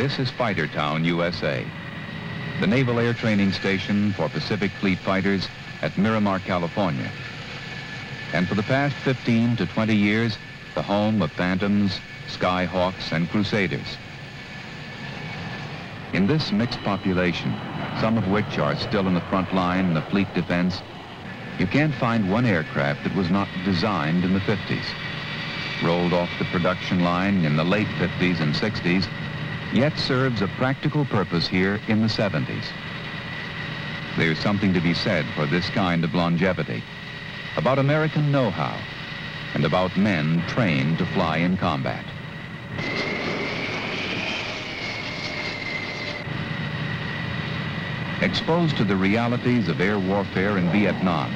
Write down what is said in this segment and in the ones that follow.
This is Fighter Town, USA, the Naval Air Training Station for Pacific Fleet fighters at Miramar, California. And for the past 15 to 20 years, the home of Phantoms, Skyhawks, and Crusaders. In this mixed population, some of which are still in the front line in the fleet defense, you can't find one aircraft that was not designed in the 50s. Rolled off the production line in the late 50s and 60s, yet serves a practical purpose here in the 70s. There's something to be said for this kind of longevity, about American know-how, and about men trained to fly in combat. Exposed to the realities of air warfare in Vietnam,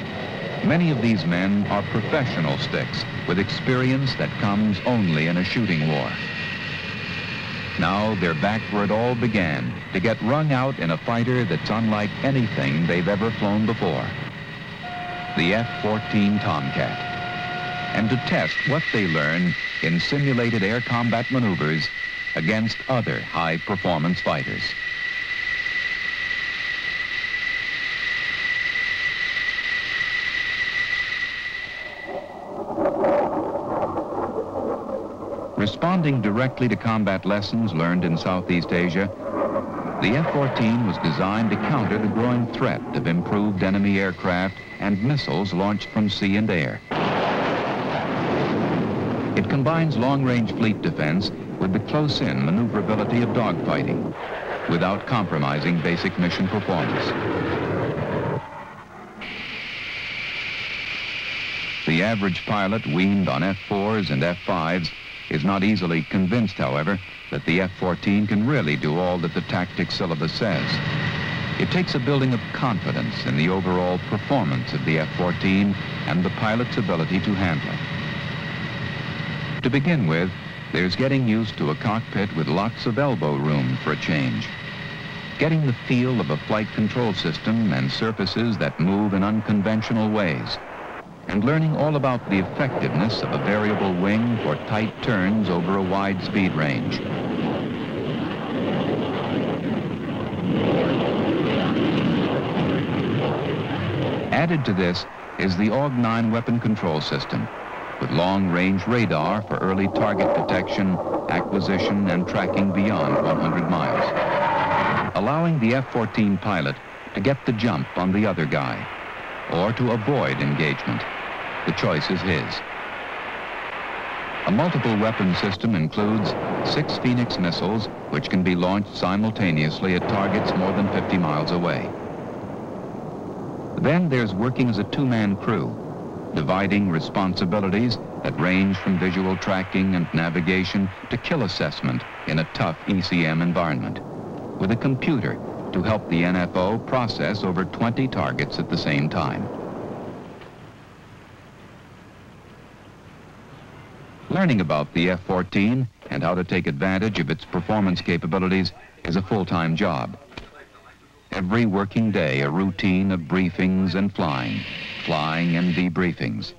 many of these men are professional sticks with experience that comes only in a shooting war. Now they're back where it all began, to get wrung out in a fighter that's unlike anything they've ever flown before. The F-14 Tomcat. And to test what they learn in simulated air combat maneuvers against other high-performance fighters. Responding directly to combat lessons learned in Southeast Asia, the F-14 was designed to counter the growing threat of improved enemy aircraft and missiles launched from sea and air. It combines long-range fleet defense with the close-in maneuverability of dogfighting without compromising basic mission performance. The average pilot weaned on F-4s and F-5s is not easily convinced, however, that the F-14 can really do all that the tactics syllabus says. It takes a building of confidence in the overall performance of the F-14 and the pilot's ability to handle it. To begin with, there's getting used to a cockpit with lots of elbow room for a change. Getting the feel of a flight control system and surfaces that move in unconventional ways and learning all about the effectiveness of a variable wing for tight turns over a wide speed range. Added to this is the AWG-9 weapon control system with long-range radar for early target detection, acquisition, and tracking beyond 100 miles, allowing the F-14 pilot to get the jump on the other guy or to avoid engagement. The choice is his. A multiple weapon system includes six Phoenix missiles, which can be launched simultaneously at targets more than 50 miles away. Then there's working as a two-man crew, dividing responsibilities that range from visual tracking and navigation to kill assessment in a tough ECM environment, with a computer to help the NFO process over 20 targets at the same time. Learning about the F-14 and how to take advantage of its performance capabilities is a full-time job. Every working day, a routine of briefings and flying, flying and debriefings.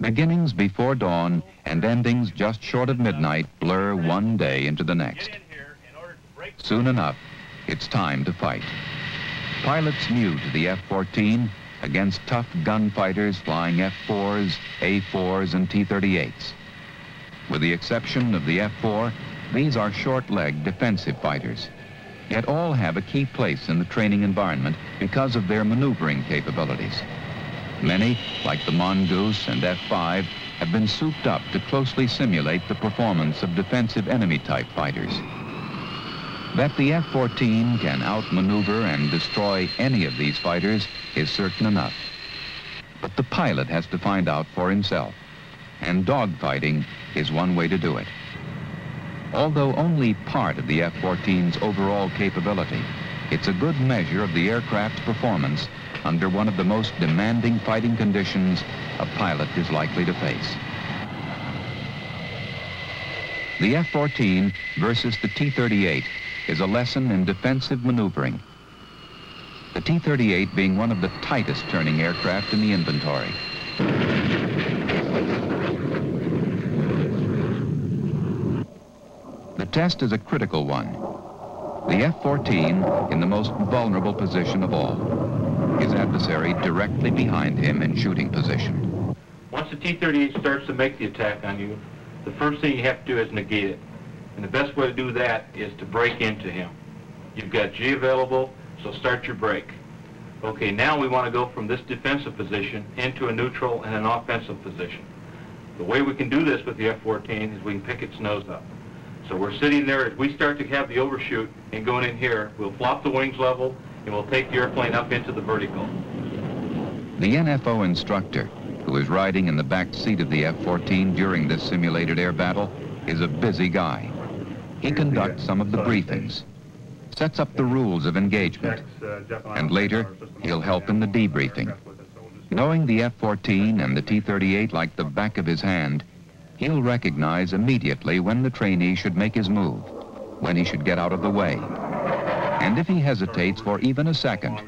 Beginnings before dawn and endings just short of midnight blur one day into the next. Soon enough, it's time to fight. Pilots new to the F-14 against tough gunfighters flying F-4s, A-4s, and T-38s. With the exception of the F-4, these are short-legged defensive fighters. Yet all have a key place in the training environment because of their maneuvering capabilities. Many, like the Mongoose and F-5, have been souped up to closely simulate the performance of defensive enemy-type fighters. That the F-14 can outmaneuver and destroy any of these fighters is certain enough. But the pilot has to find out for himself and dogfighting is one way to do it. Although only part of the F-14's overall capability, it's a good measure of the aircraft's performance under one of the most demanding fighting conditions a pilot is likely to face. The F-14 versus the T-38 is a lesson in defensive maneuvering. The T-38 being one of the tightest turning aircraft in the inventory. The test is a critical one. The F-14 in the most vulnerable position of all. His adversary directly behind him in shooting position. Once the T-38 starts to make the attack on you, the first thing you have to do is negate it. And the best way to do that is to break into him. You've got G available, so start your break. Okay, now we want to go from this defensive position into a neutral and an offensive position. The way we can do this with the F-14 is we can pick its nose up. So we're sitting there, as we start to have the overshoot and going in here, we'll flop the wings level and we'll take the airplane up into the vertical. The NFO instructor, who is riding in the back seat of the F-14 during this simulated air battle, is a busy guy. He conducts some of the briefings, sets up the rules of engagement, and later he'll help in the debriefing. Knowing the F-14 and the T-38 like the back of his hand, he'll recognize immediately when the trainee should make his move, when he should get out of the way. And if he hesitates for even a second,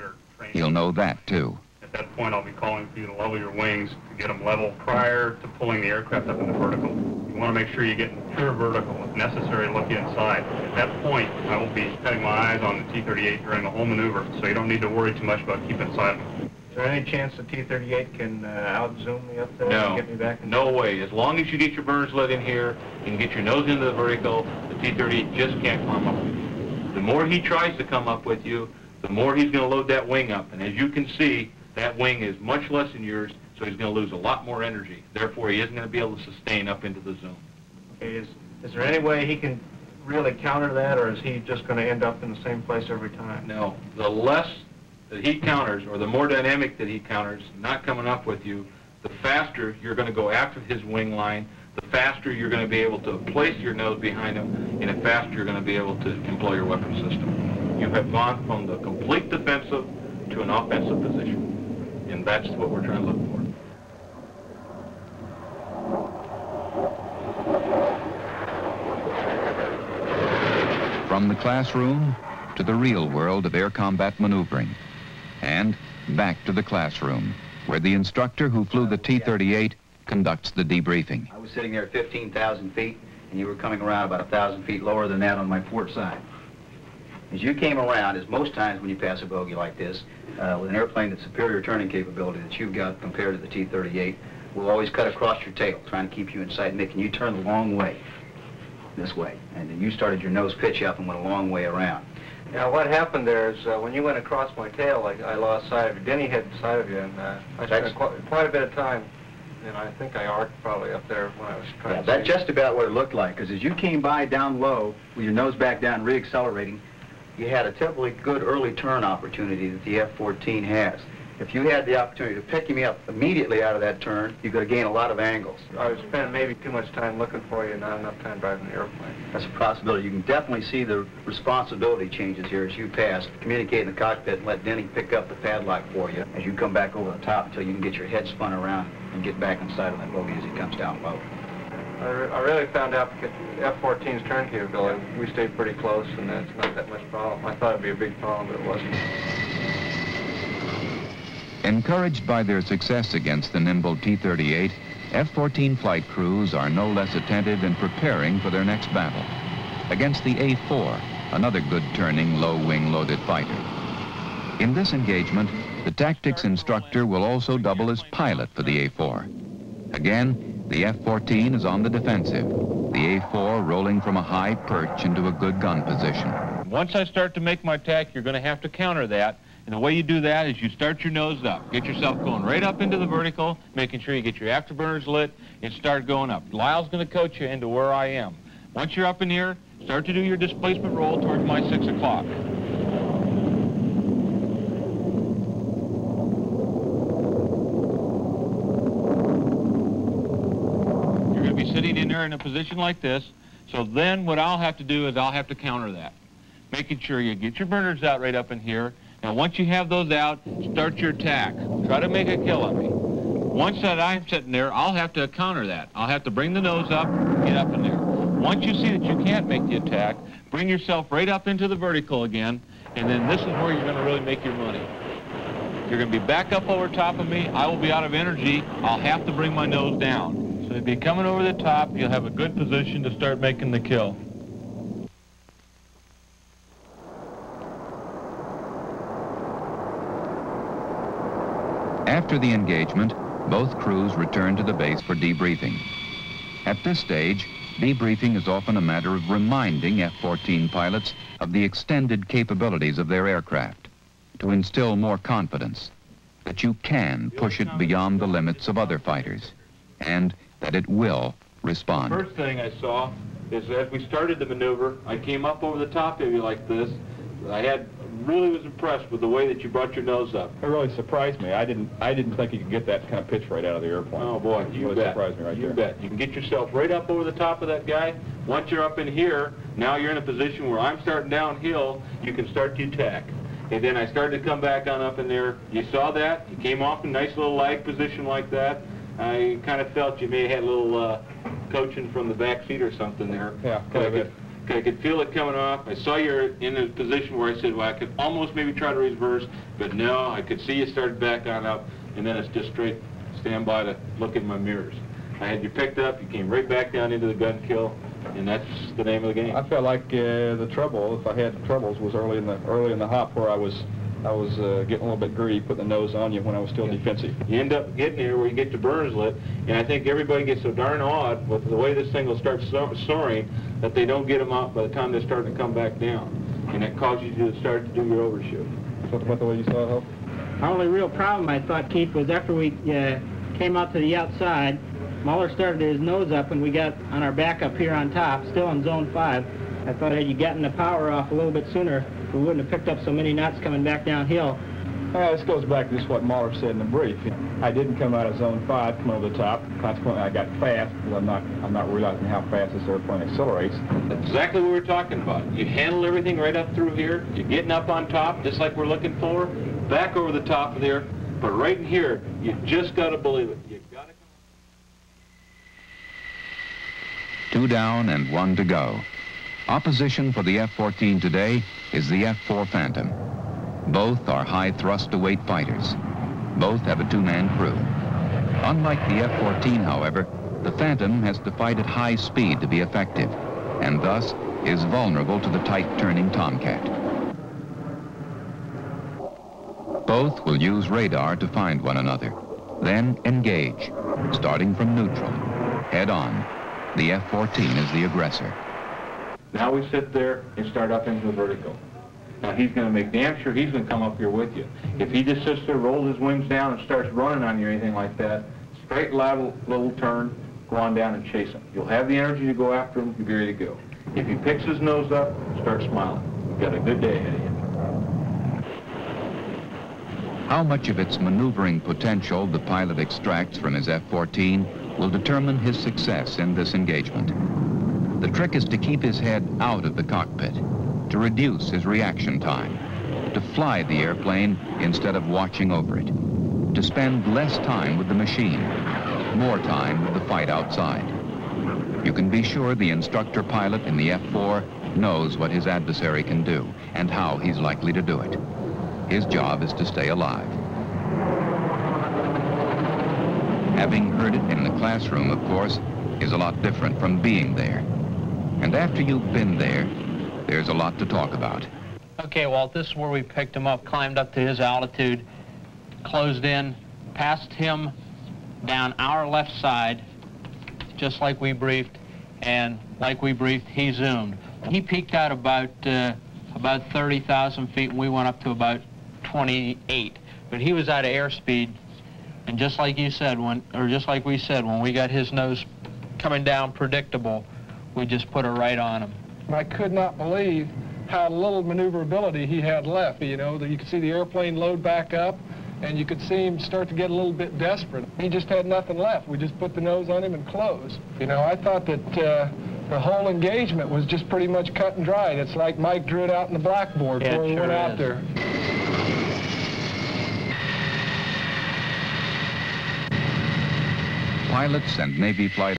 he'll know that too. At that point, I'll be calling for you to level your wings to get them level prior to pulling the aircraft up into vertical. You want to make sure you get in pure vertical. If necessary, look inside. At that point, I will be setting my eyes on the T-38 during the whole maneuver, so you don't need to worry too much about keeping silent. Is there any chance the T-38 can uh, out-zoom me up there No, and get me back? in- no way. As long as you get your burners lit in here and get your nose into the vertical, the T-38 just can't climb up with you. The more he tries to come up with you, the more he's going to load that wing up. And as you can see, that wing is much less than yours, so he's going to lose a lot more energy. Therefore, he isn't going to be able to sustain up into the zone. Okay, Is, is there any way he can really counter that, or is he just going to end up in the same place every time? No, the less that he counters, or the more dynamic that he counters, not coming up with you, the faster you're going to go after his wing line, the faster you're going to be able to place your nose behind him, and the faster you're going to be able to employ your weapon system. You have gone from the complete defensive to an offensive position, and that's what we're trying to look for. From the classroom to the real world of air combat maneuvering, and back to the classroom, where the instructor who flew the T-38 conducts the debriefing. I was sitting there at 15,000 feet, and you were coming around about 1,000 feet lower than that on my port side. As you came around, as most times when you pass a bogey like this, uh, with an airplane that's superior turning capability that you've got compared to the T-38, will always cut across your tail, trying to keep you in sight, making you turn the long way, this way. And then you started your nose pitch up and went a long way around. Now, what happened there is uh, when you went across my tail, I, I lost sight of you. Denny had sight of you, and uh, I That's- spent quite, quite a bit of time, and I think I arced probably up there when I was trying Yeah, to that's just about what it looked like, because as you came by down low, with your nose back down, re-accelerating, you had a typically good early turn opportunity that the F-14 has. If you had the opportunity to pick me up immediately out of that turn, you could gain a lot of angles. I was spending maybe too much time looking for you and not enough time driving the airplane. That's a possibility. You can definitely see the responsibility changes here as you pass. Communicate in the cockpit and let Denny pick up the padlock for you as you come back over the top until you can get your head spun around and get back inside of that bogey as he comes down low. I, re- I really found out because F-14's turn capability, we stayed pretty close, and that's not that much problem. I thought it'd be a big problem, but it wasn't. Encouraged by their success against the nimble T-38, F-14 flight crews are no less attentive in preparing for their next battle against the A-4, another good turning low-wing loaded fighter. In this engagement, the tactics instructor will also double as pilot for the A-4. Again, the F-14 is on the defensive, the A-4 rolling from a high perch into a good gun position. Once I start to make my attack, you're going to have to counter that. And the way you do that is you start your nose up. Get yourself going right up into the vertical, making sure you get your afterburners lit, and start going up. Lyle's going to coach you into where I am. Once you're up in here, start to do your displacement roll towards my 6 o'clock. You're going to be sitting in there in a position like this. So then what I'll have to do is I'll have to counter that. Making sure you get your burners out right up in here. Now once you have those out, start your attack. Try to make a kill on me. Once that I'm sitting there, I'll have to counter that. I'll have to bring the nose up, get up in there. Once you see that you can't make the attack, bring yourself right up into the vertical again, and then this is where you're going to really make your money. You're going to be back up over top of me. I will be out of energy. I'll have to bring my nose down. So if you're coming over the top. You'll have a good position to start making the kill. After the engagement, both crews return to the base for debriefing. At this stage, debriefing is often a matter of reminding F-14 pilots of the extended capabilities of their aircraft to instill more confidence that you can push it beyond the limits of other fighters and that it will respond. First thing I saw is as we started the maneuver, I came up over the top of you like this. I had really was impressed with the way that you brought your nose up. It really surprised me. I didn't I didn't think you could get that kind of pitch right out of the airplane. Oh boy, you really bet. surprised me right you there. bet. You can get yourself right up over the top of that guy. Once you're up in here, now you're in a position where I'm starting downhill, you can start to attack. And then I started to come back on up in there. You saw that? You came off in a nice little lag position like that. I kind of felt you may have had a little uh, coaching from the back seat or something there. Yeah, I could, feel it coming off. I saw you're in a position where I said, well, I could almost maybe try to reverse, but no, I could see you started back on up, and then it's just straight stand by to look in my mirrors. I had you picked up, you came right back down into the gun kill, and that's the name of the game. I felt like uh, the trouble, if I had troubles, was early in the early in the hop where I was I was uh, getting a little bit greedy, putting the nose on you when I was still defensive. You end up getting here where you get your burners lit, and I think everybody gets so darn awed with the way this thing will start so- soaring that they don't get them out by the time they're starting to come back down, and it causes you to start to do your overshoot. Something about the way you saw it, Hope? Our only real problem, I thought, Keith, was after we uh, came out to the outside, Muller started his nose up and we got on our back up here on top, still in zone five. I thought had you gotten the power off a little bit sooner, we wouldn't have picked up so many knots coming back downhill. Uh, this goes back to just what Mahler said in the brief. I didn't come out of zone five, come over the top. Consequently, I got fast because I'm not I'm not realizing how fast this airplane accelerates. That's exactly what we're talking about. You handle everything right up through here. You're getting up on top, just like we're looking for. Back over the top of there. But right in here, you just got to believe it. You got to. come. Two down and one to go. Opposition for the F-14 today is the F-4 Phantom. Both are high thrust-to-weight fighters. Both have a two-man crew. Unlike the F-14, however, the Phantom has to fight at high speed to be effective, and thus is vulnerable to the tight-turning Tomcat. Both will use radar to find one another, then engage, starting from neutral, head on. The F-14 is the aggressor. Now we sit there and start up into the vertical. Now he's going to make damn sure he's going to come up here with you. If he just sits there, rolls his wings down, and starts running on you or anything like that, straight lateral little turn, go on down and chase him. You'll have the energy to go after him. You'll be ready to go. If he picks his nose up, start smiling. You've got a good day ahead of you. How much of its maneuvering potential the pilot extracts from his F-14 will determine his success in this engagement. The trick is to keep his head out of the cockpit, to reduce his reaction time, to fly the airplane instead of watching over it, to spend less time with the machine, more time with the fight outside. You can be sure the instructor pilot in the F-4 knows what his adversary can do and how he's likely to do it. His job is to stay alive. Having heard it in the classroom, of course, is a lot different from being there. And after you've been there, there's a lot to talk about. Okay, Walt, this is where we picked him up, climbed up to his altitude, closed in, passed him down our left side, just like we briefed, and like we briefed, he zoomed. He peaked out about uh, about 30,000 feet, and we went up to about 28. But he was out of airspeed, and just like you said, when or just like we said, when we got his nose coming down predictable, we just put it right on him. I could not believe how little maneuverability he had left. You know, you could see the airplane load back up, and you could see him start to get a little bit desperate. He just had nothing left. We just put the nose on him and close. You know, I thought that uh, the whole engagement was just pretty much cut and dried. It's like Mike drew it out in the blackboard Yeah, it before we sure went out is. there. Pilots and Navy flight